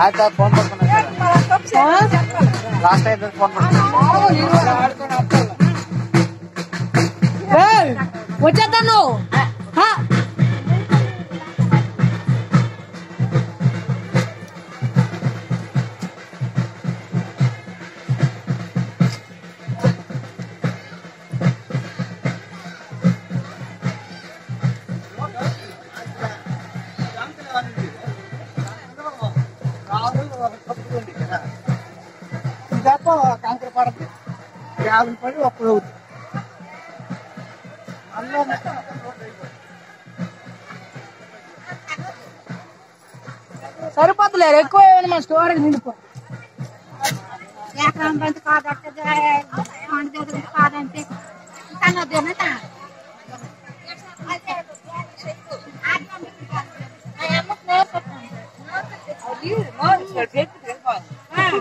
ಆಯ್ತು ಆಯ್ತು ಫೋನ್ ಮಾಡ್ಕೊಂಡು ಲಾಸ್ಟ್ ಟೈಮ್ ಫೋನ್ ಮಾಡ್ಕೊಂಡು ಮುಚ್ಚತಾನು ఇదాకా కాంకర పడద్దు యాభై పడి ఒప్పుడు అవుతుంది సరిపోతులేరు ఎక్కువ ఏమైనా మన స్టోరేజ్ నిండిపో ఎకరం బంతి కాదంటే పండు దగ్గర కాదంటే తనదేనా